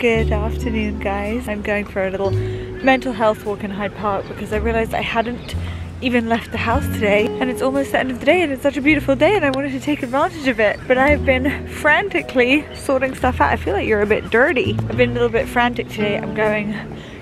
Good afternoon guys. I'm going for a little mental health walk in Hyde Park because I realised I hadn't even left the house today and it's almost the end of the day and it's such a beautiful day and I wanted to take advantage of it but I've been frantically sorting stuff out. I feel like you're a bit dirty. I've been a little bit frantic today. I'm going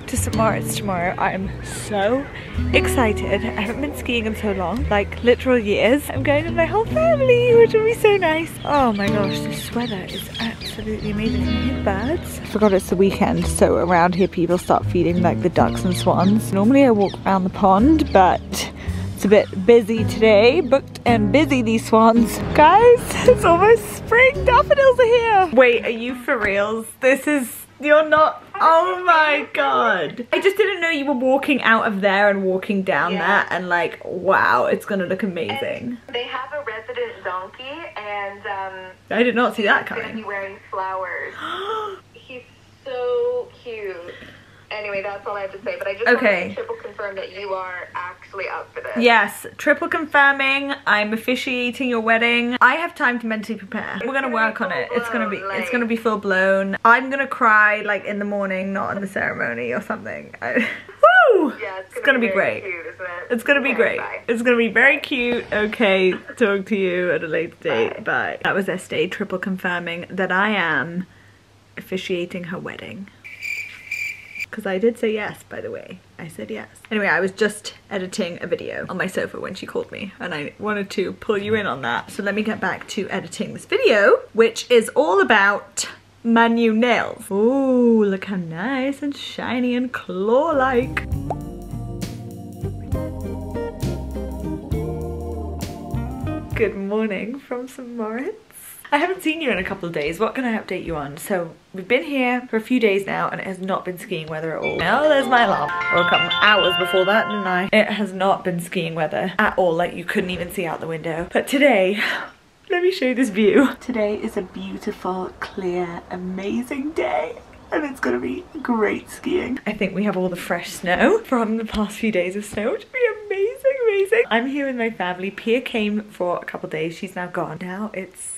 to St. Moritz tomorrow. I'm so excited. I haven't been skiing in so long, like literal years. I'm going with my whole family, which will be so nice. Oh my gosh, this weather is absolutely amazing. Can birds? I forgot it's the weekend, so around here people start feeding like the ducks and swans. Normally I walk around the pond, but it's a bit busy today, booked and busy these swans. Guys, it's almost spring, daffodils are here. Wait, are you for reals? This is you're not. Oh my god. I just didn't know you were walking out of there and walking down Yeah. there and like, wow, it's gonna look amazing. They have a resident donkey, and um, I did not see that he's gonna be coming. wearing flowers. He's so cute. Anyway, that's all I have to say. But I just Okay. wanted to triple confirm that you are actually up for this. Yes, triple confirming. I'm officiating your wedding. I have time to mentally prepare. We're gonna work on it. It's gonna be it's gonna be full blown. I'm gonna cry like in the morning, not in the ceremony or something. I, woo! Yeah, it's It's gonna, gonna be very great. Cute, isn't it? It's gonna be Okay, great. bye. It's gonna be very cute. Okay, talk to you at a later date. Bye. That was Estee triple confirming that I am officiating her wedding. Because I did say yes, by the way. I said yes. Anyway, I was just editing a video on my sofa when she called me and I wanted to pull you in on that. So let me get back to editing this video, which is all about my new nails. Ooh, look how nice and shiny and claw-like. Good morning from St. Moritz. I haven't seen you in a couple of days. What can I update you on? So we've been here for a few days now and it has not been skiing weather at all. Now there's my alarm. I woke up hours before that, didn't I? It has not been skiing weather at all. Like you couldn't even see out the window. But today, let me show you this view. Today is a beautiful, clear, amazing day. And it's gonna be great skiing. I think we have all the fresh snow from the past few days of snow, which would be amazing, amazing. I'm here with my family. Pia came for a couple days. She's now gone. Now it's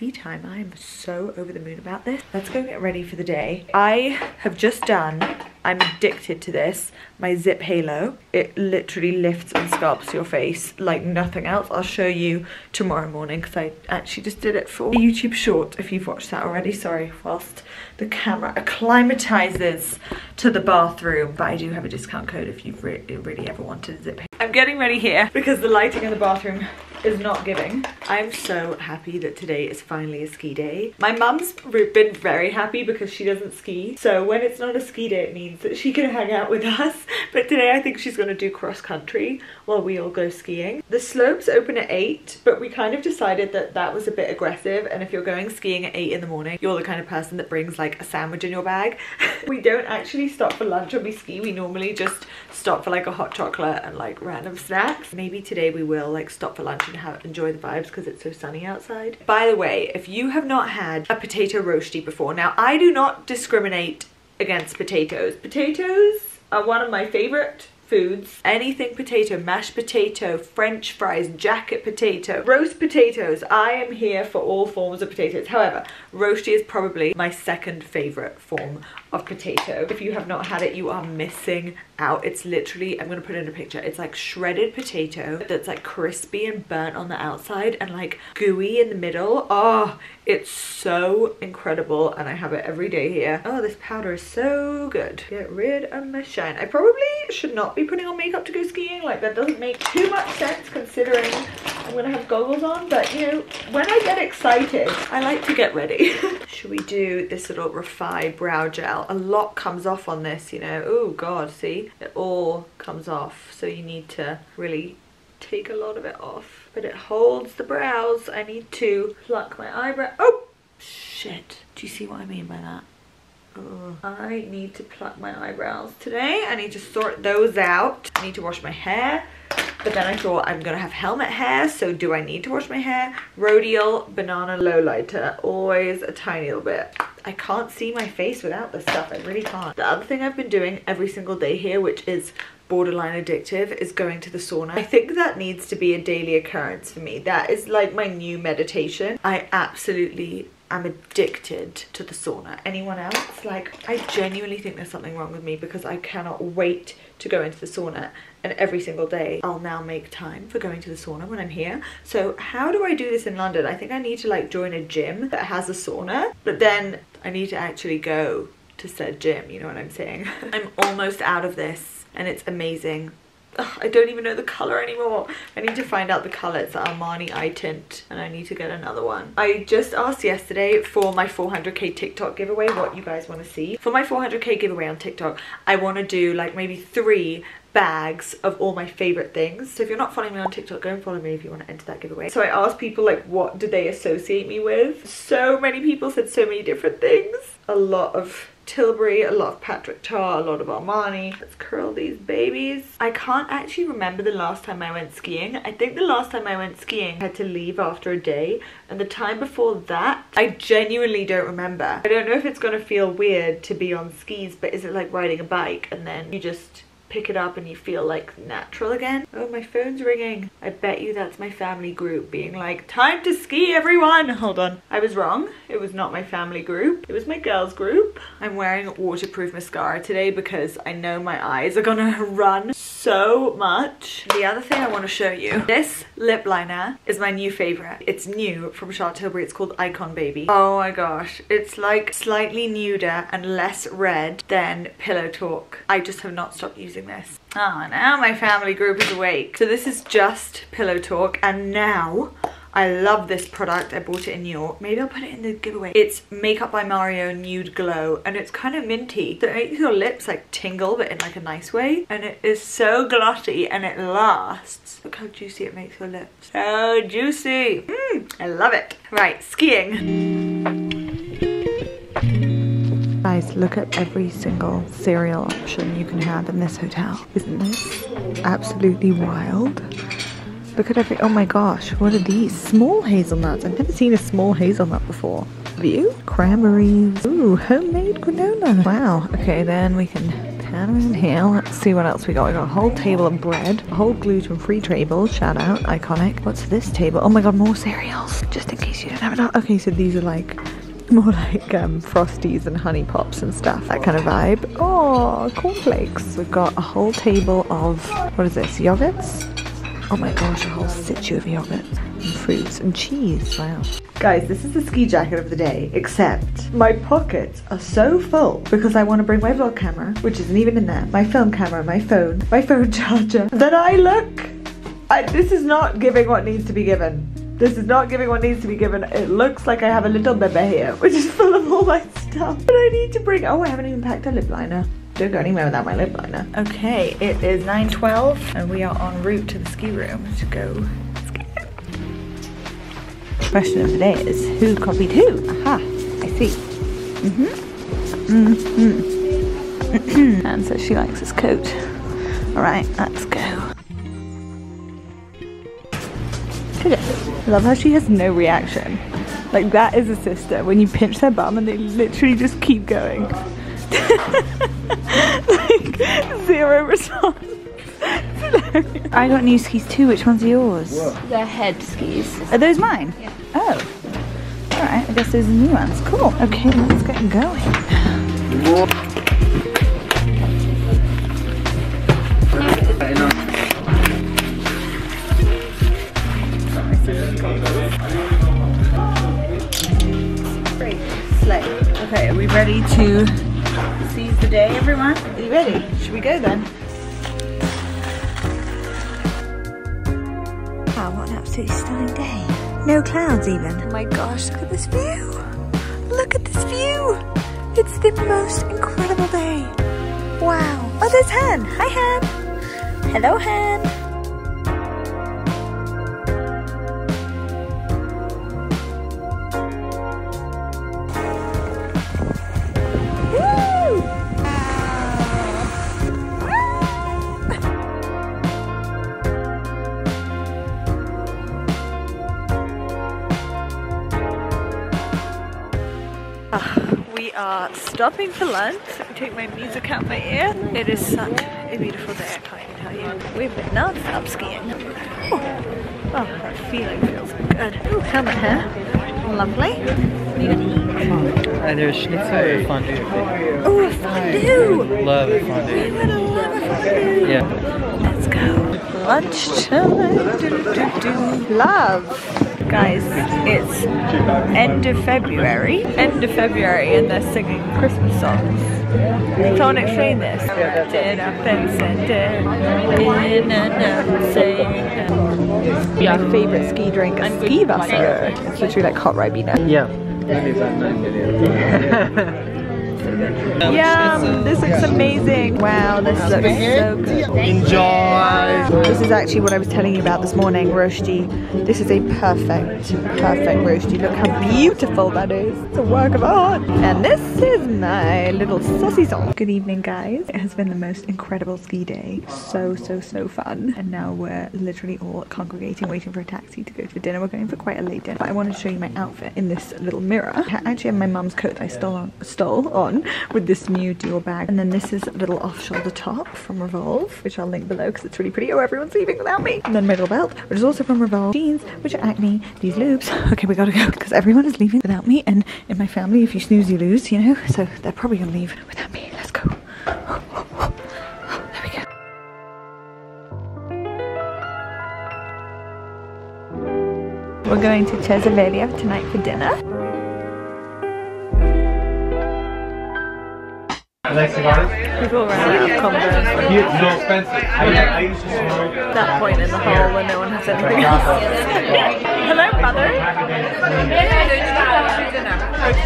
ski time. I am so over the moon about this. Let's go get ready for the day. I have just done, I'm addicted to this, my ZIIP Halo. It literally lifts and sculpts your face like nothing else. I'll show you tomorrow morning because I actually just did it for a YouTube short if you've watched that already. Sorry, whilst the camera acclimatizes to the bathroom. But I do have a discount code if you've re really ever wanted a ZIIP Halo. I'm getting ready here because the lighting in the bathroom is not giving. I'm so happy that today is finally a ski day. My mum's been very happy because she doesn't ski. So when it's not a ski day, it means that she can hang out with us. But today I think she's gonna do cross country while we all go skiing. The slopes open at eight, but we kind of decided that that was a bit aggressive. And if you're going skiing at eight in the morning, you're the kind of person that brings like a sandwich in your bag. we don't actually stop for lunch when we ski. We normally just stop for like a hot chocolate and like random snacks. Maybe today we will like stop for lunch and have enjoy the vibes because it's so sunny outside. By the way, if you have not had a potato roasty before, now I do not discriminate against potatoes. Potatoes are one of my favorite foods. Anything potato, mashed potato, french fries, jacket potato, roast potatoes. I am here for all forms of potatoes. However, roasty is probably my second favorite form of potato. If you have not had it, you are missing out. It's literally, I'm gonna put in a picture. It's like shredded potato that's like crispy and burnt on the outside and like gooey in the middle. Oh, it's so incredible and I have it every day here. Oh, this powder is so good. Get rid of my shine. I probably should not be putting on makeup to go skiing. Like that doesn't make too much sense considering I'm gonna have goggles on. But you know, when I get excited, I like to get ready. should we do this little Refy brow gel? A lot comes off on this, you know. Oh God, see? It all comes off. So you need to really take a lot of it off. But it holds the brows. I need to pluck my eyebrow. Oh, shit. Do you see what I mean by that? Ugh. I need to pluck my eyebrows today. I need to sort those out. I need to wash my hair. But then I thought I'm gonna have helmet hair, so do I need to wash my hair? Rodial Banana Lowlighter, always a tiny little bit. I can't see my face without this stuff, I really can't. The other thing I've been doing every single day here, which is borderline addictive, is going to the sauna. I think that needs to be a daily occurrence for me. That is like my new meditation. I absolutely am addicted to the sauna. Anyone else? Like, I genuinely think there's something wrong with me because I cannot wait to go into the sauna and every single day I'll now make time for going to the sauna when I'm here. So how do I do this in London? I think I need to like join a gym that has a sauna, but then I need to actually go to said gym, you know what I'm saying? I'm almost out of this and it's amazing. Ugh, I don't even know the color anymore. I need to find out the color. It's Armani Eye Tint and I need to get another one. I just asked yesterday for my 400k TikTok giveaway what you guys want to see. For my 400k giveaway on TikTok, I want to do like maybe three bags of all my favorite things so if you're not following me on tiktok go and follow me if you want to enter that giveaway so i asked people like what do they associate me with so many people said so many different things a lot of Tilbury, a lot of Patrick Ta, a lot of Armani. Let's curl these babies. I can't actually remember the last time I went skiing. I think the last time I went skiing I had to leave after a day and the time before that I genuinely don't remember. I don't know if it's gonna feel weird to be on skis but is it like riding a bike and then you just pick it up and you feel like natural again. Oh, my phone's ringing. I bet you that's my family group being like, time to ski everyone. Hold on. I was wrong. It was not my family group. It was my girls group. I'm wearing waterproof mascara today because I know my eyes are gonna run much. The other thing I want to show you, this lip liner is my new favorite. It's new from Charlotte Tilbury. It's called Icon Baby. Oh my gosh. It's like slightly nuder and less red than Pillow Talk. I just have not stopped using this. Ah, oh, now my family group is awake. So this is just Pillow Talk and now I love this product. I bought it in New York. Maybe I'll put it in the giveaway. It's Makeup by Mario Nude Glow and it's kind of minty. So it makes your lips like tingle but in like a nice way. And it is so glossy and it lasts. Look how juicy it makes your lips. So juicy. Mmm, I love it. Right, skiing. Guys, look at every single cereal option you can have in this hotel. Isn't this absolutely wild? Look at every, oh my gosh, what are these? Small hazelnuts. I've never seen a small hazelnut before. View? Cranberries. Ooh, homemade granola. Wow. Okay, then we can pan around here. Let's see what else we got. We got a whole table of bread, a whole gluten-free table. Shout out, iconic. What's this table? Oh my god, more cereals. Just in case you don't have enough. Okay, so these are like more like um, Frosties and Honey Pops and stuff, that kind of vibe. Oh, cornflakes. We've got a whole table of, what is this, yogurts? Oh my gosh, a whole situ of yogurt and fruits and cheese, wow. Guys, this is the ski jacket of the day, except my pockets are so full because I want to bring my vlog camera, which isn't even in there, my film camera, my phone, my phone charger, that I look, I, this is not giving what needs to be given. This is not giving what needs to be given. It looks like I have a little bebe here, which is full of all my stuff. But I need to bring, oh, I haven't even packed a lip liner. Don't go anywhere without my lip liner. Okay, it is 9.12 and we are en route to the ski room to go ski. Question of the day is, who copied who? Aha, I see. Mm-hmm. Mm-hmm. and so she likes his coat. All right, let's go. Love how she has no reaction. Like that is a sister when you pinch their bum and they literally just keep going. Like zero response. I got new skis too. Which ones are yours? What? They're head skis. Are those mine? Yeah. Oh. Alright, I guess those are new ones. Cool. Okay, let's get going. Okay, are we ready to seize the day, everyone? Are you ready? Should we go then? Wow, what an absolutely stunning day. No clouds even. Oh my gosh, look at this view. Look at this view. It's the most incredible day. Wow. Oh, there's Han. Hi, Han. Hello, Han. Stopping for lunch. I take my music out my ear. It is such a beautiful day, I can't even tell you. We've been non-stop skiing. Oh, oh, that feeling feels good. Ooh, helmet hair. Lovely. And there's schnitzel fondue. Oh, a fondue! Love I fondue. would love a fondue. Yeah. Let's go. Lunch time. Love. Guys, it's end of February. End of February and they're singing Christmas songs. I can't explain this. Did a face and did in and saying My favourite ski drink is ski Wasser. It's literally like hot Ribena. Yeah. Yum! This looks amazing. Wow, this looks so good. Enjoy! This is actually what I was telling you about this morning, roasty. This is a perfect, perfect roasty. Look how beautiful that is. It's a work of art. And this is my little saucisson. Good evening, guys. It has been the most incredible ski day. So, so, so fun. And now we're literally all congregating, waiting for a taxi to go for dinner. We're going for quite a late dinner. But I wanted to show you my outfit in this little mirror. I actually have my mum's coat that I stole on, stole on with this new Dior bag. And then this is a little off-shoulder top from Revolve, which I'll link below because it's really pretty. Oh, everyone's leaving without me. And then my little belt, which is also from Revolve. Jeans, which are Acne. These loops. Okay, we gotta go because everyone is leaving without me. And in my family, if you snooze, you lose, you know? So they're probably gonna leave without me. Let's go. There we go. We're going to Chesa Veglia tonight for dinner. Like cigars? People ran out of combos. Huge, no expensive. I, I used to smoke. that point in the hole where no one has anything else. Hello, mother.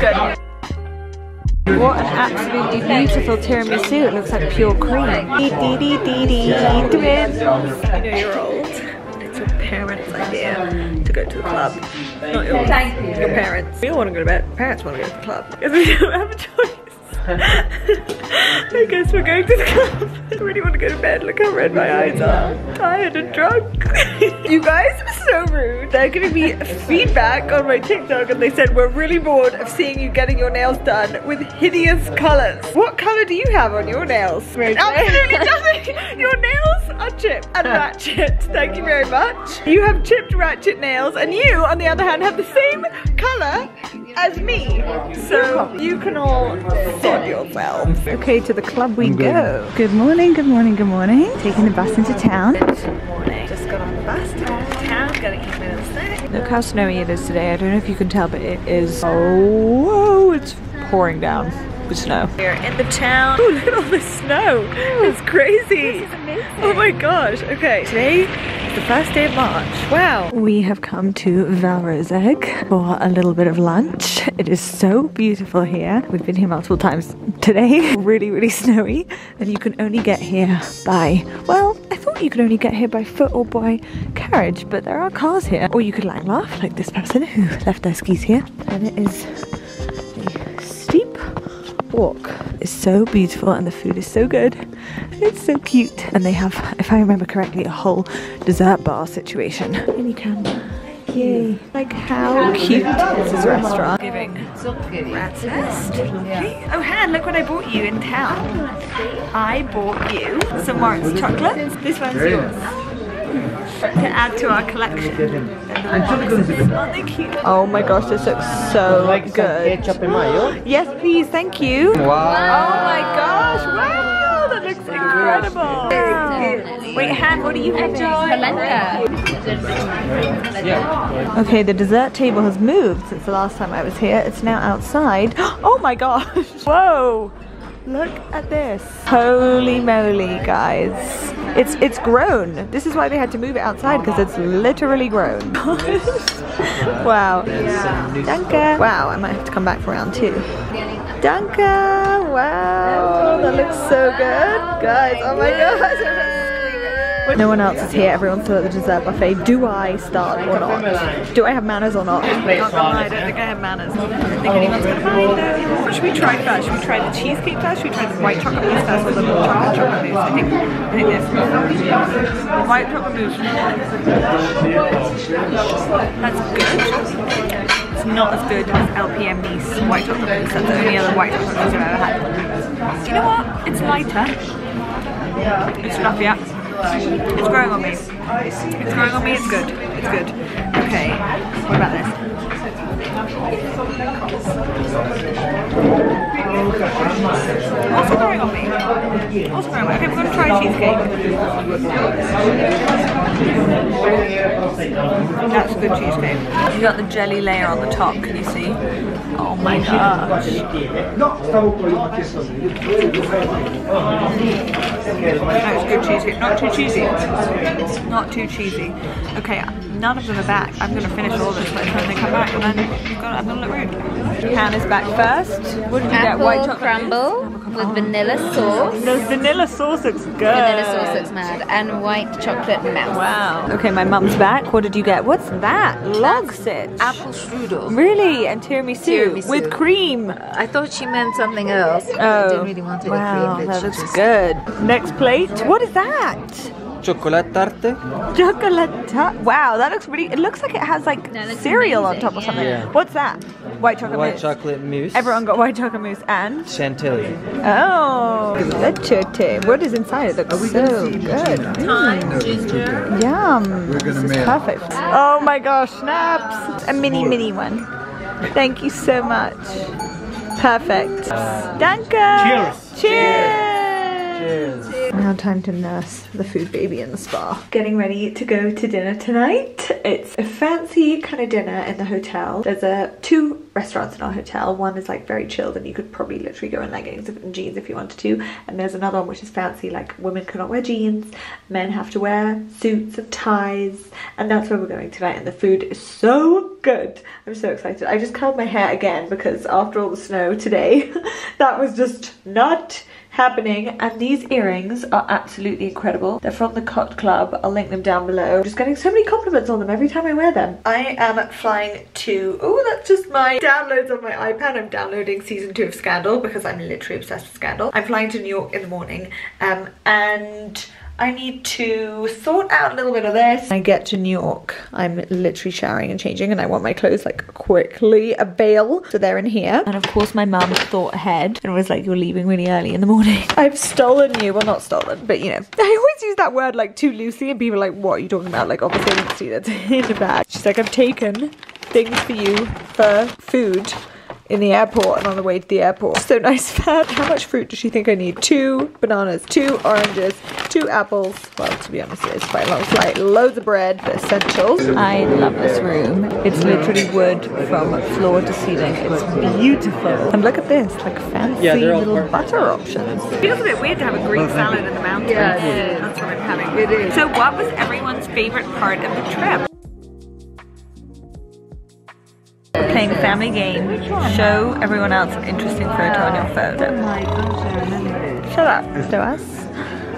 Good. What an absolutely beautiful tiramisu. It looks like pure cream. Dee dee dee dee dee. Twins. I know you're old. It's your parents' idea to go to the club. Not yours. Your parents. We all want to go to bed. Parents want to go to the club. Because we don't have a choice. I guess we're going to the club. I really want to go to bed. Look how red my eyes are. Tired and drunk. you guys are so rude. They're giving me feedback on my TikTok and they said we're really bored of seeing you getting your nails done with hideous colours. What colour do you have on your nails? Absolutely nothing. Your nails are chipped and ratchet. Thank you very much. You have chipped ratchet nails and you, on the other hand, have the same colour as me. So you can all sort yourselves. Okay, to the club we go. Good morning, good morning, good morning. Taking the bus into town. Good morning. Just got on the bus to go to town. Gotta eat my little snack. Look how snowy it is today. I don't know if you can tell, but it is. Oh, whoa, it's pouring down with snow. We're in the town. Oh, look at all this snow. It's crazy. Oh my gosh. Okay, today is the first day of March. Wow. We have come to Val Roseg for a little bit of lunch. It is so beautiful here. We've been here multiple times today. really, really snowy. And you can only get here by, well, I thought you could only get here by foot or by carriage, but there are cars here. Or you could like laugh like this person who left their skis here. And it is walk. It's so beautiful and the food is so good. It's so cute. And they have, if I remember correctly, a whole dessert bar situation. And you can. Yay. Like how cute is this restaurant? Giving rat's nest. Oh Han, look what I bought you in town. Oh, I bought you some Moritz chocolates. This one's yours. To add to our collection. Aren't they cute? Oh my gosh, this looks so good. Ketchup and mayo? Yes, please, thank you. Wow. Oh my gosh, wow, that looks incredible. Wait, Han, what are you having? Yeah. Okay, the dessert table has moved since the last time I was here. It's now outside. Oh my gosh. Whoa. Look at this. Holy moly, guys. It's it's grown. This is why they had to move it outside because it's literally grown. wow. Danke. Wow, I might have to come back for round two. Danke. Wow. That looks so good. Guys, oh my gosh. No one else is here. Everyone's still at the dessert buffet. Do I start or not? Do I have manners or not? I can't lie. I don't think I have manners. I don't think anyone's gonna mind though. What should we try first? Should we try the cheesecake first? Should we try the white chocolate mousse first or the chocolate chocolate mousse? I think, I think. The white chocolate mousse. That's good. It's not as good as LPM Nice white chocolate mousse. That's the only other white chocolate mousse I've ever had. Do you know what? It's lighter. It's fluffier. It's growing on me. It's growing on me. It's good. It's good. Okay. What about this? Also growing on me. Also growing on me. Okay, we're gonna try cheesecake. That's a good cheesecake. You got the jelly layer on the top. Can you see? Oh my gosh. That's good cheesecake. Not too cheesy. Not too cheesy. Okay, none of them are back. I'm gonna finish all this by the time they come back, and then I'm gonna, I'm gonna look rude. Hannah's back first. What did you get? Apple White chocolate crumble with vanilla sauce. The vanilla sauce looks good. Vanilla sauce looks mad. And white chocolate mousse. Wow. Okay, my mum's back. What did you get? What's that? Log sit. Apple strudel. Really? And tiramisu, Tiramisu. with cream. I thought she meant something else. Oh, I didn't really want any wow, cream. that looks good. Next plate. What is that? Chocolate tarte. Chocolate. ta- Wow, that looks pretty. It looks like it has like That looks cereal on top or yeah. something. Yeah. What's that? White chocolate White mousse. chocolate mousse. Everyone got white chocolate mousse and Chantilly. oh, lechote. What is inside? It looks so good. Mm. Yum. this is perfect. Oh my gosh, snaps! A mini, mini one. Thank you so much. Perfect. Danke. Cheers. Cheers. Cheers. Now time to nurse the food baby in the spa. Getting ready to go to dinner tonight. It's a fancy kind of dinner in the hotel. There's a two restaurants in our hotel. One is like very chilled and you could probably literally go in leggings and jeans if you wanted to. And there's another one which is fancy, like women cannot wear jeans, men have to wear suits and ties. And that's where we're going tonight. And the food is so good. I'm so excited. I just curled my hair again because after all the snow today, that was just not happening and these earrings are absolutely incredible. They're from the Cote Club. I'll link them down below. I'm just getting so many compliments on them every time i wear them. I am flying to oh that's just my downloads on my ipad. I'm downloading season two of scandal because i'm literally obsessed with scandal. I'm flying to new york in the morning um and I need to sort out a little bit of this. I get to New York. I'm literally showering and changing and I want my clothes like quickly avail. So they're in here. And of course my mum thought ahead and was like, you're leaving really early in the morning. I've stolen you. Well, not stolen, but you know. I always use that word like too loosely and people are like, what are you talking about? Like obviously I didn't see that in the bag. She's like, I've taken things for you for food in the airport and on the way to the airport. So nice fat. How much fruit does she think I need? Two bananas, two oranges, two apples. Well, to be honest, it's quite a long flight. Loads of bread, the essentials. I love this room. It's literally wood from floor to ceiling. It's beautiful. And look at this, like fancy Yeah, little perfect. butter options. It feels a bit weird to have a Greek salad in the mountains. Yeah, it is. That's what I'm having. It is. So what was everyone's favorite part of the trip? Playing a family game. Show everyone else an interesting photo on your phone. Oh my gosh, I remember it. Shut up. To us.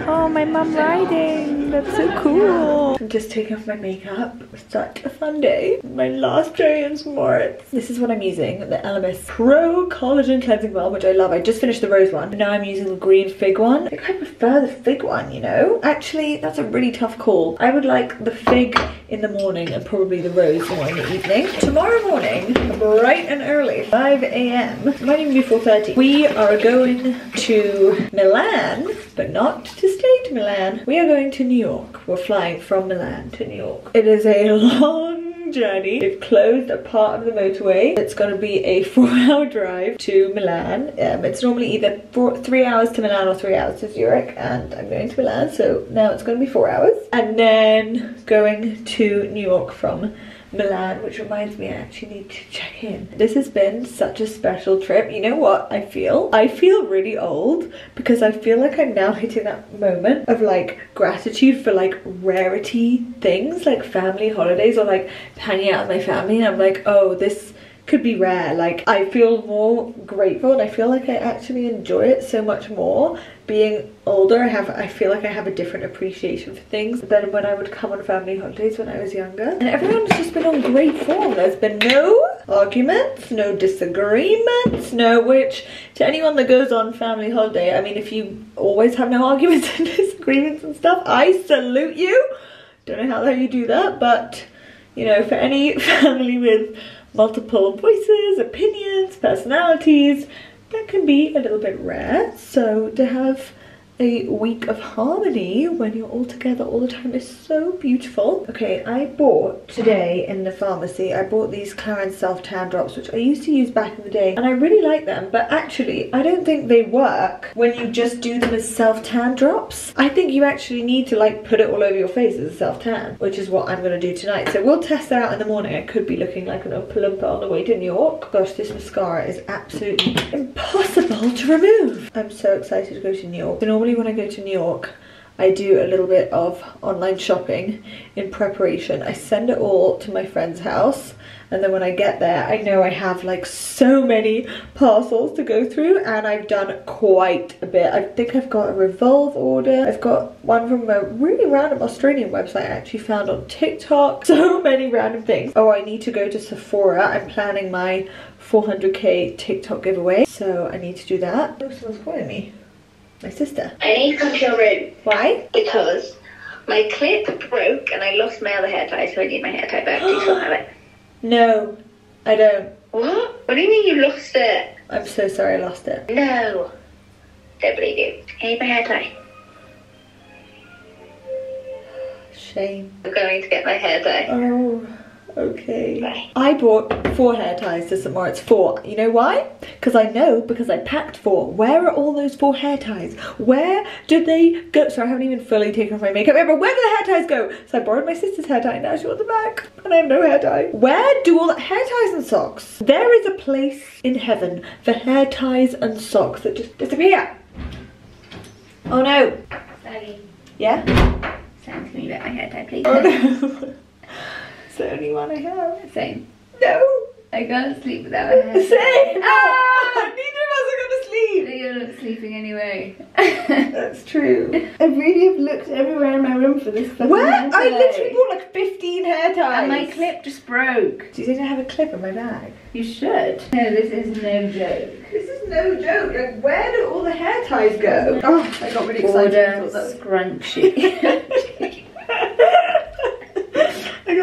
Oh, my mom riding. That's so cool. I'm just taking off my makeup. Such a fun day. My last day in Moritz. This is what I'm using. The Elemis Pro Collagen Cleansing Balm, which I love. I just finished the rose one. Now I'm using the green fig one. I think I prefer the fig one, you know? Actually, that's a really tough call. I would like the fig in the morning and probably the rose more in the evening. Tomorrow morning, bright and early, 5 a.m. Might even be 4.30. We are going to Milan, but not to to Milan. We are going to New York. We're flying from Milan to New York. It is a long journey. They've closed a part of the motorway. It's going to be a four-hour drive to Milan. Um, it's normally either four, three hours to Milan or three hours to Zurich, and I'm going to Milan, so now it's going to be four hours. And then going to New York from Milan, which reminds me I actually need to check in. This has been such a special trip. You know what I feel? I feel really old because I feel like I'm now hitting that moment of like gratitude for like rarity things like family holidays or like hanging out with my family and I'm like, oh, this could be rare. Like I feel more grateful and I feel like I actually enjoy it so much more. Being older, I have I feel like I have a different appreciation for things than when I would come on family holidays when I was younger. And everyone's just been on great form. There's been no arguments, no disagreements, no which to anyone that goes on family holiday, I mean if you always have no arguments and disagreements and stuff, I salute you. Don't know how you do that, but you know, for any family with multiple voices, opinions, personalities, that can be a little bit rare. So to have a week of harmony when you're all together all the time is so beautiful. Okay, I bought today in the pharmacy, I bought these Clarins Self Tan Drops, which I used to use back in the day, and I really like them, but actually, I don't think they work when you just do them as self tan drops. I think you actually need to like put it all over your face as a self tan, which is what I'm gonna do tonight. So we'll test that out in the morning. I could be looking like an Oompa on the way to New York. Gosh, this mascara is absolutely impossible to remove. I'm so excited to go to New York. When I go to New York, I do a little bit of online shopping in preparation. I send it all to my friend's house and then when I get there I know I have like so many parcels to go through and I've done quite a bit. I think I've got a Revolve order. I've got one from a really random Australian website I actually found on TikTok. So many random things. Oh I need to go to Sephora. I'm planning my 400k TikTok giveaway so I need to do that. Oh someone's calling me. My sister. I need to come to your room Why? because my clip broke and I lost my other hair tie, so I need my hair tie back. Do you still have it? No, I don't. What? What do you mean you lost it? I'm so sorry I lost it. No. Don't believe you. I need my hair tie. Shame. I'm going to get my hair tie. Oh, okay. I bought four hair ties to St. Moritz. Four. You know why? Because I know, because I packed four. Where are all those four hair ties? Where did they go? So I haven't even fully taken off my makeup yet, but where did the hair ties go? So I borrowed my sister's hair tie, now she wants it back. And I have no hair tie. Where do all the hair ties and socks? There is a place in heaven for hair ties and socks that just disappear. Oh no. Sally, Yeah? Sam, can you get my hair tie, please? Oh no. it's the only one I have. Same. No. I can't sleep without a hair Same. Ah, neither of us are gonna sleep. You're not sleeping anyway. That's true. I really have looked everywhere in my room for this. hair I literally bought like 15 hair ties. and my clip just broke. Do you think I have a clip in my bag? You should. No, this is no joke. This is no joke. Like, where do all the hair ties go? Oh, I got really excited. I Order thought that was- scrunchie. I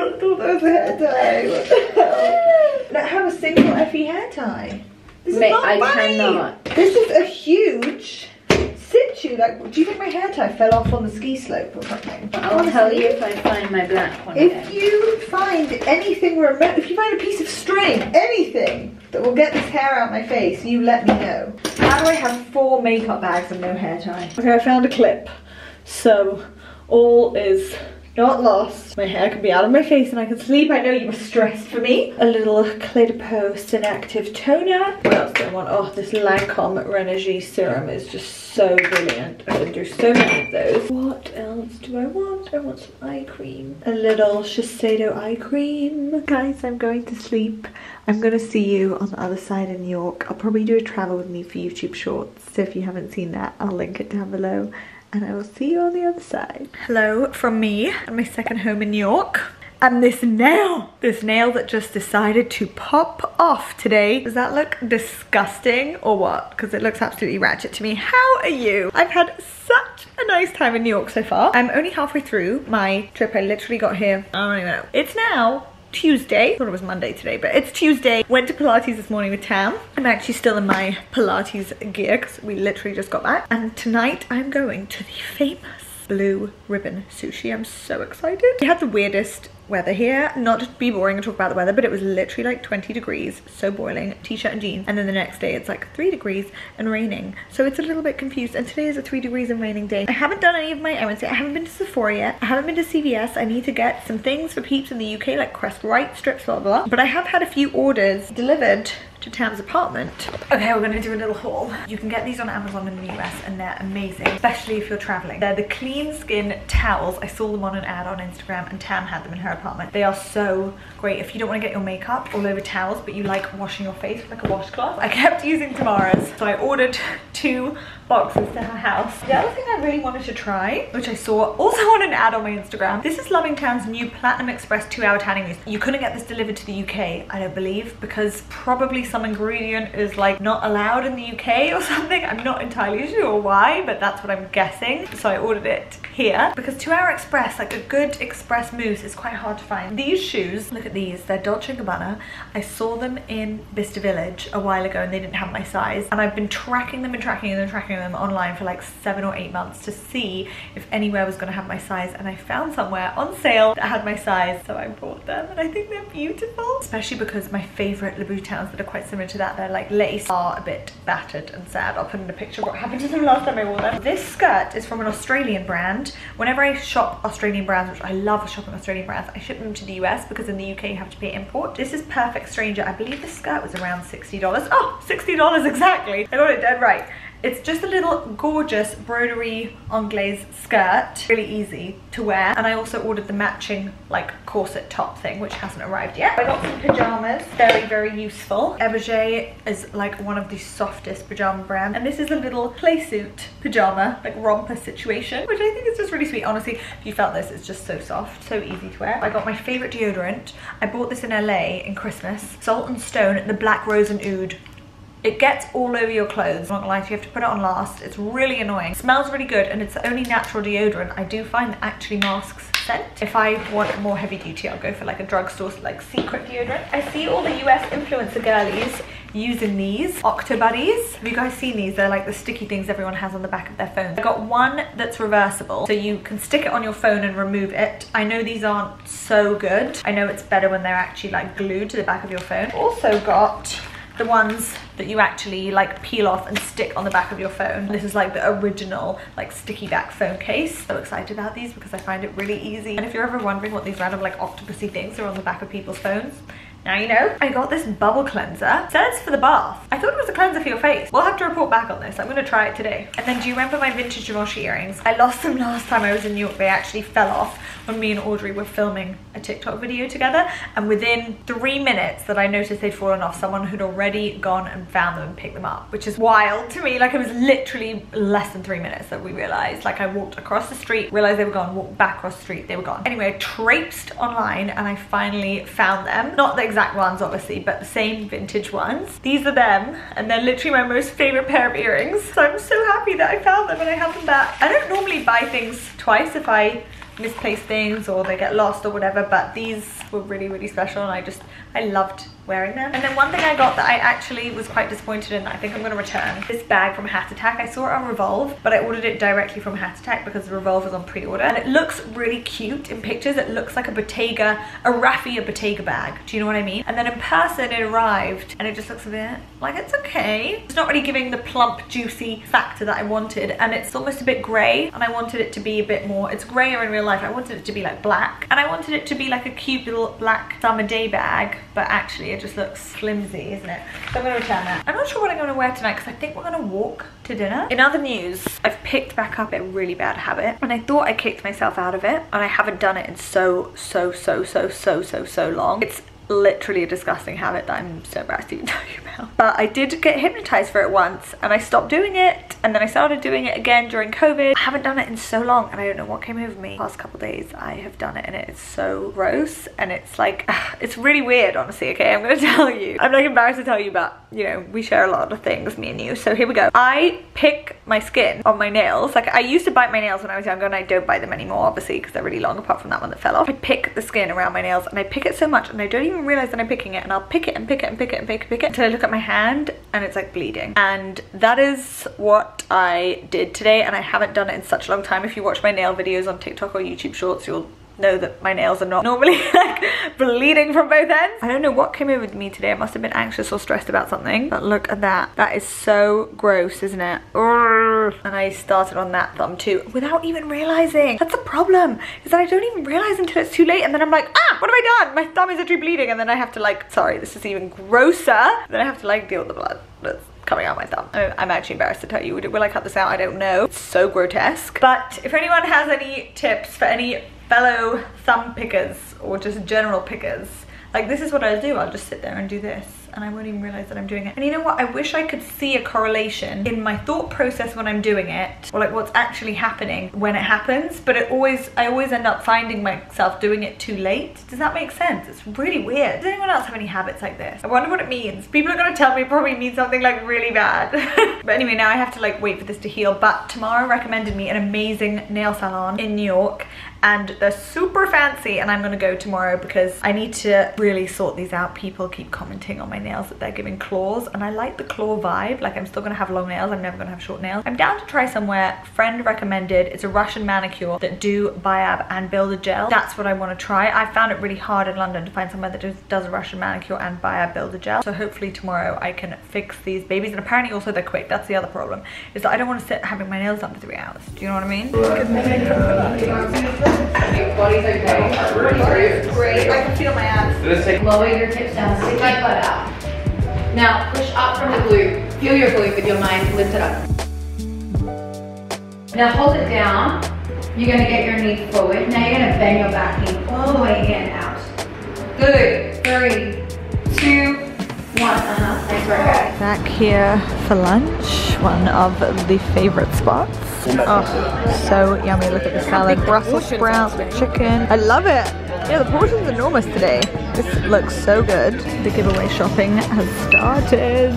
got thought that was a hair tie. What the hell? Don't have a single effie hair tie. This is not I funny. cannot. This is a huge situ. Like, do you think my hair tie fell off on the ski slope or something? I'll tell you if I find my black one. If again. you find anything remote, if you find a piece of string, anything that will get this hair out my face, you let me know. How do I have four makeup bags and no hair tie? Okay, I found a clip. So, all is not lost. My hair can be out of my face and I can sleep. I know you were stressed for me. A little Clinipo Synactive Toner. What else do I want? Oh, this Lancome Renergie Serum is just so brilliant. I've been through so many of those. What else do I want? I want some eye cream. A little Shiseido eye cream. Guys, I'm going to sleep. I'm going to see you on the other side in New York. I'll probably do a travel with me for YouTube shorts. So if you haven't seen that, I'll link it down below and I will see you on the other side. Hello from me and my second home in New York. And this nail, this nail that just decided to pop off today. Does that look disgusting or what? Because it looks absolutely ratchet to me. How are you? I've had such a nice time in New York so far. I'm only halfway through my trip. I literally got here, I don't even know. It's now Tuesday. I thought it was Monday today, but it's Tuesday. Went to Pilates this morning with Tam. I'm actually still in my Pilates gear because we literally just got back. And tonight I'm going to the famous Blue Ribbon Sushi. I'm so excited. We had the weirdest weather here. Not to be boring and talk about the weather, but it was literally like 20 degrees, so boiling, t-shirt and jeans. And then the next day it's like three degrees and raining. So it's a little bit confused. And today is a three degrees and raining day. I haven't done any of my errands yet. I haven't been to Sephora yet. I haven't been to CVS. I need to get some things for peeps in the UK, like Crest White strips, blah, blah, blah. But I have had a few orders delivered to Tam's apartment. Okay, we're gonna do a little haul. You can get these on Amazon in the US and they're amazing, especially if you're traveling. They're the clean skin towels. I saw them on an ad on Instagram and Tam had them in her apartment. They are so great if you don't want to get your makeup all over towels, but you like washing your face with like a washcloth. I kept using Tamara's, so I ordered two boxes to her house. The other thing I really wanted to try, which I saw also on an ad on my Instagram, this is Loving Tan's new Platinum Express 2 hour tanning mousse. You couldn't get this delivered to the UK, I don't believe, because probably some ingredient is like not allowed in the UK or something. I'm not entirely sure why, but that's what I'm guessing. So I ordered it here. because two hour express, like a good express mousse is quite hard to find. These shoes, look at these, they're Dolce & Gabbana. I saw them in Bicester Village a while ago and they didn't have my size. And I've been tracking them and tracking them and tracking them online for like seven or eight months to see if anywhere was gonna have my size. And I found somewhere on sale that had my size. So I bought them and I think they're beautiful. Especially because my favorite Louboutins that are quite similar to that, they're like lace, are a bit battered and sad. I'll put in a picture of what happened to them last time I wore them. This skirt is from an Australian brand. Whenever I shop Australian brands, which I love shopping Australian brands, I ship them to the US because in the UK you have to pay import. This is Perfect Stranger. I believe this skirt was around $60. Oh, $60 exactly. I got it dead right. It's just a little gorgeous broderie anglaise skirt, really easy to wear. And I also ordered the matching like corset top thing, which hasn't arrived yet. I got some pajamas, very, very useful. Eberjey is like one of the softest pajama brands. And this is a little play suit pajama, like romper situation, which I think is just really sweet. Honestly, if you felt this, it's just so soft, so easy to wear. I got my favorite deodorant. I bought this in LA in Christmas. Salt and Stone, the Black Rose and Oud it gets all over your clothes. I'm not gonna lie, so you have to put it on last. It's really annoying. It smells really good and it's the only natural deodorant I do find that actually masks scent. If I want more heavy duty, I'll go for like a drugstore like secret deodorant. I see all the US influencer girlies using these Octobuddies. Have you guys seen these? They're like the sticky things everyone has on the back of their phone. I got one that's reversible, so you can stick it on your phone and remove it. I know these aren't so good. I know it's better when they're actually like glued to the back of your phone. Also got the ones that you actually like peel off and stick on the back of your phone. This is like the original like sticky back phone case. So excited about these because I find it really easy. And if you're ever wondering what these random like octopusy things are on the back of people's phones, now you know. I got this bubble cleanser. It says for the bath. I thought it was a cleanser for your face. We'll have to report back on this. I'm gonna try it today. And then do you remember my vintage Givenchy earrings? I lost them last time I was in New York. They actually fell off when me and Audrey were filming a TikTok video together. And within three minutes that I noticed they'd fallen off, someone had already gone and found them and picked them up, which is wild to me. Like it was literally less than three minutes that we realized. Like I walked across the street, realized they were gone, walked back across the street, they were gone. Anyway, I traipsed online and I finally found them. Not the exact ones, obviously, but the same vintage ones. These are them, and they're literally my most favorite pair of earrings. So I'm so happy that I found them and I have them back. I don't normally buy things twice if I misplace things or they get lost or whatever, but these were really, really special and I just, I loved wearing them. And then one thing I got that I actually was quite disappointed in, I think I'm gonna return, this bag from Hat Attack. I saw it on Revolve, but I ordered it directly from Hat Attack because the Revolve was on pre-order. And it looks really cute in pictures. It looks like a Bottega, a Raffia Bottega bag. Do you know what I mean? And then in person it arrived and it just looks a bit like it's okay. It's not really giving the plump, juicy factor that I wanted. And it's almost a bit gray and I wanted it to be a bit more, it's grayer in real life. I wanted it to be like black and I wanted it to be like a cute little black summer day bag, but actually it just looks flimsy, isn't it? So I'm gonna return that. I'm not sure what I'm gonna wear tonight because I think we're gonna walk to dinner. In other news, I've picked back up a really bad habit and I thought I kicked myself out of it and I haven't done it in so, so, so, so, so, so, so long. It's literally a disgusting habit that I'm so embarrassed to even tell you about. But I did get hypnotized for it once and I stopped doing it and then I started doing it again during COVID. I haven't done it in so long and I don't know what came over me. Past couple days I have done it and it is so gross and it's like, it's really weird honestly, okay? I'm gonna tell you. I'm like embarrassed to tell you but you know, we share a lot of things, me and you. So here we go. I pick my skin on my nails. Like I used to bite my nails when I was younger and I don't bite them anymore obviously because they're really long apart from that one that fell off. I pick the skin around my nails and I pick it so much and I don't even realize that I'm picking it and I'll pick it and pick it and pick it and pick it, pick it until I look at my hand and it's like bleeding. And that is what I did today and I haven't done it in such a long time. If you watch my nail videos on TikTok or YouTube shorts, you'll know that my nails are not normally like bleeding from both ends. I don't know what came over with me today. I must have been anxious or stressed about something. But look at that. That is so gross, isn't it? Urgh. And I started on that thumb too without even realizing. That's the problem is that I don't even realize until it's too late and then I'm like, ah, what have I done? My thumb is actually bleeding and then I have to like, sorry, this is even grosser. Then I have to like deal with the blood. That's coming out my thumb. I'm actually embarrassed to tell you. Will I cut this out? I don't know. It's so grotesque. But if anyone has any tips for any fellow thumb pickers or just general pickers, like this is what I'll do. I'll just sit there and do this and I won't even realize that I'm doing it. And you know what? I wish I could see a correlation in my thought process when I'm doing it or like what's actually happening when it happens. But it always, I always end up finding myself doing it too late. Does that make sense? It's really weird. Does anyone else have any habits like this? I wonder what it means. People are gonna tell me it probably means something like really bad. but anyway, now I have to like wait for this to heal. But Tamara recommended me an amazing nail salon in New York and they're super fancy and I'm gonna go tomorrow because I need to really sort these out. People keep commenting on my nails that they're giving claws and I like the claw vibe. Like I'm still gonna have long nails, I'm never gonna have short nails. I'm down to try somewhere, friend recommended. It's a Russian manicure that do biab and builder gel. That's what I wanna try. I found it really hard in London to find somewhere that just does a Russian manicure and biab builder gel. So hopefully tomorrow I can fix these babies and apparently also they're quick. That's the other problem is that I don't wanna sit having my nails done for three hours. Do you know what I mean? Your body's okay. Great, I can feel my abs. Lower your hips down, stick my butt out. Now push up from the glute. Feel your glute with your mind, lift it up. Now hold it down. You're gonna get your knee forward. Now you're gonna bend your back knee all the way in out. Good. Three, two, Nice work. Uh-huh, Back here for lunch, one of the favorite spots. Oh, so yummy. Look at the salad. Brussels sprouts with chicken. I love it. Yeah, the portion's enormous today. This looks so good. The giveaway shopping has started.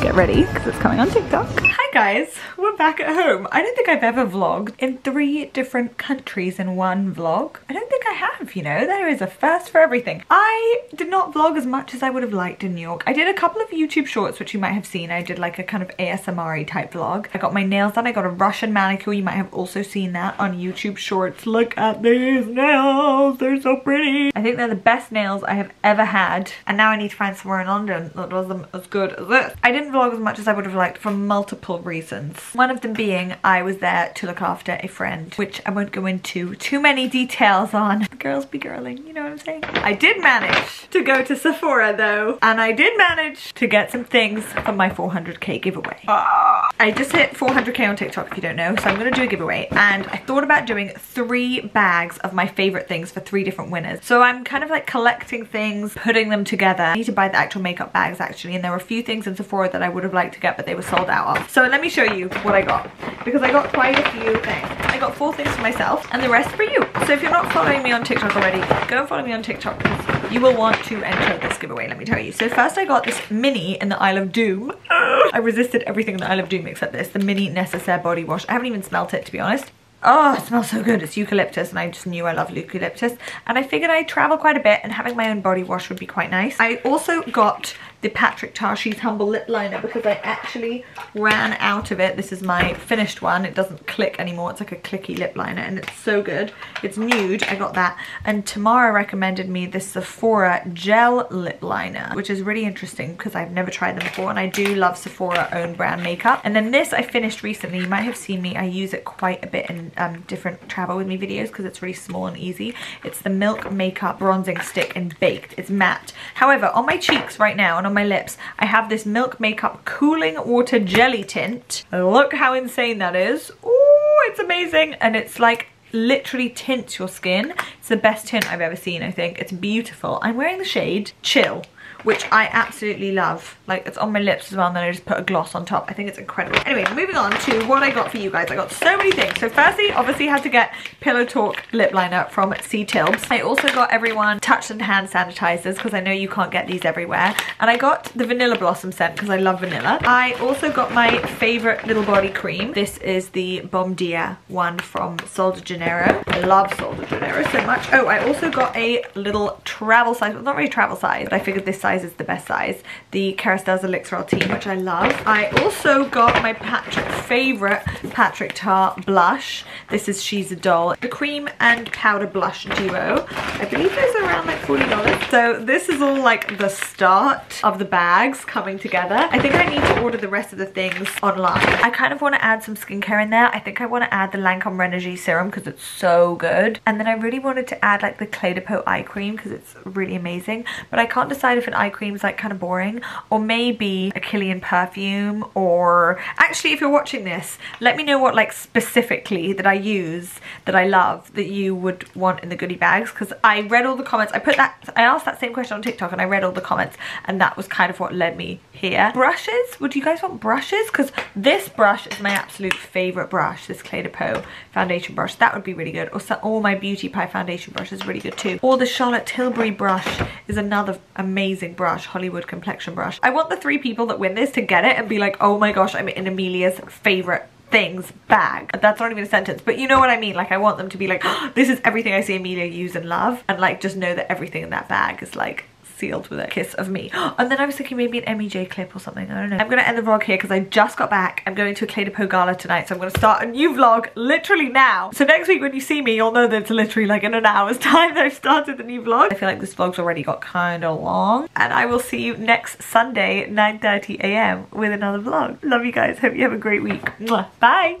Get ready, because it's coming on TikTok. Hi guys, we're back at home. I don't think I've ever vlogged in three different countries in one vlog. I don't think I have, you know, there is a first for everything. I did not vlog as much as I would have liked in New York. I did a couple of YouTube shorts, which you might have seen. I did like a kind of ASMR type vlog. I got my nails done. I got a Russian manicure. You might have also seen that on YouTube shorts. Look at these nails. They're so pretty. I think they're the best nails I have ever had. And now I need to find somewhere in London that does them as good as this. I didn't vlog as much as I would have liked for multiple reasons. One of them being I was there to look after a friend, which I won't go into too many details on. Girls be girling, you know what I'm saying? I did manage to go to Sephora though, and I did manage to get some things for my 400k giveaway. Ah. I just hit 400k on TikTok if you don't know, so I'm gonna do a giveaway and I thought about doing three bags of my favorite things for three different winners. So I'm kind of like collecting things, putting them together. I need to buy the actual makeup bags actually and there were a few things in Sephora that I would have liked to get but they were sold out of. So let me show you what I got because I got quite a few things. I got four things for myself and the rest for you. So if you're not following me on TikTok already, go and follow me on TikTok because you will want to enter this giveaway, let me tell you. So first I got this mini in the Aisle of Doom. I resisted everything in the Aisle of Doom except this, the mini Necessaire body wash. I haven't even smelt it to be honest. Oh, it smells so good. It's eucalyptus and I just knew I love eucalyptus. And I figured I'd travel quite a bit and having my own body wash would be quite nice. I also got the Patrick Tarshi's Humble Lip Liner because I actually ran out of it. This is my finished one. It doesn't click anymore. It's like a clicky lip liner and it's so good. It's nude. I got that. And Tamara recommended me this Sephora Gel Lip Liner, which is really interesting because I've never tried them before and I do love Sephora own brand makeup. And then this I finished recently. You might have seen me. I use it quite a bit in um, different travel with me videos because it's really small and easy. It's the Milk Makeup Bronzing Stick in Baked. It's matte. However, on my cheeks right now and on my lips, I have this Milk Makeup Cooling Water Jelly Tint. Look how insane that is. Oh, it's amazing. And it's like literally tints your skin. It's the best tint I've ever seen, I think. It's beautiful. I'm wearing the shade Chill which I absolutely love. Like it's on my lips as well and then I just put a gloss on top. I think it's incredible. Anyway, moving on to what I got for you guys. I got so many things. So firstly, obviously had to get Pillow Talk lip liner from C Tilbs. I also got everyone Touchland hand sanitizers because I know you can't get these everywhere. And I got the Vanilla Blossom scent because I love vanilla. I also got my favorite little body cream. This is the Bom one from Sol de Janeiro. I love Sol de Janeiro so much. Oh, I also got a little travel size. Well, not really travel size, but I figured this size is the best size. The Kerastase Elixir Ultime, which I love. I also got my Patrick favorite Patrick Ta blush. This is She's a Doll. The cream and powder blush duo. I believe those are around like $40. So this is all like the start of the bags coming together. I think I need to order the rest of the things online. I kind of want to add some skincare in there. I think I want to add the Lancome Renergie serum because it's so good. And then I really wanted to add like the Clé de Peau eye cream because it's really amazing. But I can't decide Elephant eye cream is like kind of boring. Or maybe a Kilian perfume or actually if you're watching this, let me know what like specifically that I use that I love that you would want in the goodie bags because I read all the comments. I put that, I asked that same question on TikTok and I read all the comments and that was kind of what led me here. Brushes, would you guys want brushes? Because this brush is my absolute favorite brush, this de Peau foundation brush. That would be really good. Or all my Beauty Pie foundation brush is really good too. Or the Charlotte Tilbury brush is another amazing brush, Hollywood complexion brush. I want the three people that win this to get it and be like, oh my gosh, I'm in Amelia's favorite things bag. That's not even a sentence, but you know what I mean? Like I want them to be like, oh, this is everything I see Amelia use and love. And like just know that everything in that bag is like sealed with a kiss of me. And then I was thinking maybe an Emi Jay clip or something, I don't know. I'm gonna end the vlog here because I just got back. I'm going to a Clé de gala tonight, so I'm gonna start a new vlog literally now. So next week when you see me, you'll know that it's literally like in an hour's time that I've started the new vlog. I feel like this vlog's already got kind of long. And I will see you next Sunday at 9.30am with another vlog. Love you guys. Hope you have a great week. Bye.